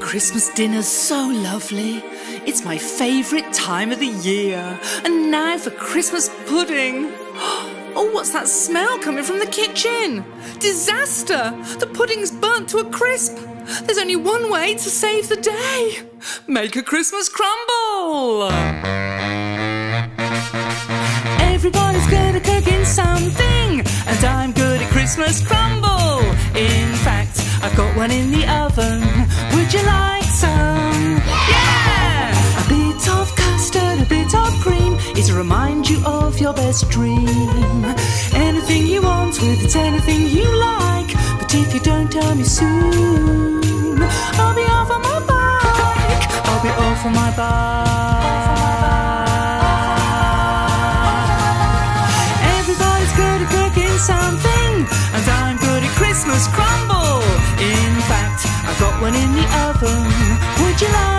Christmas dinner's so lovely. It's my favourite time of the year. And now for Christmas pudding. Oh, what's that smell coming from the kitchen? Disaster! The pudding's burnt to a crisp. There's only one way to save the day. Make a Christmas crumble. Everybody's good at cooking something, and I'm good at Christmas crumble. In fact, I've got one in the oven. Remind you of your best dream. Anything you want with it, anything you like. But if you don't tell me soon, I'll be off on my bike. I'll be off on my bike. Everybody's good at cooking something, and I'm good at Christmas crumble. In fact, I've got one in the oven. Would you like